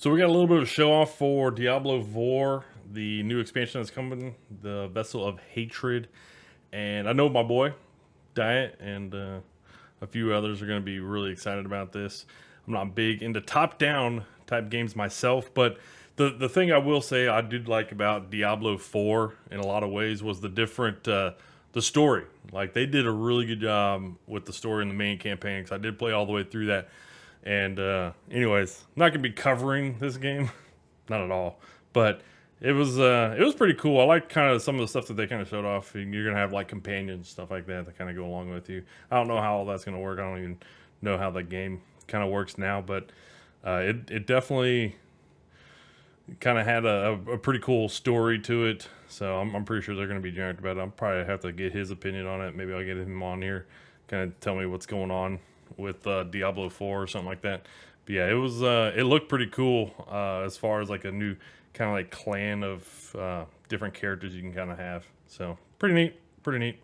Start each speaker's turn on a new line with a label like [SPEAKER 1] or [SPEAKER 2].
[SPEAKER 1] So we got a little bit of a show off for Diablo 4, the new expansion that's coming, the Vessel of Hatred. And I know my boy, Diet, and uh, a few others are going to be really excited about this. I'm not big into top-down type games myself, but the, the thing I will say I did like about Diablo 4 in a lot of ways was the different, uh, the story. Like they did a really good job with the story in the main campaign because I did play all the way through that and uh, anyways, not gonna be covering this game, not at all. But it was uh, it was pretty cool. I like kind of some of the stuff that they kind of showed off. You're gonna have like companions stuff like that that kind of go along with you. I don't know how all that's gonna work. I don't even know how the game kind of works now, but uh, it it definitely kind of had a, a, pretty cool story to it. So I'm, I'm pretty sure they're going to be jacked about it. I'll probably have to get his opinion on it. Maybe I'll get him on here, kind of tell me what's going on with uh, Diablo 4 or something like that. But yeah, it was uh, it looked pretty cool uh, as far as like a new kind of like clan of uh, different characters you can kind of have. So pretty neat, pretty neat.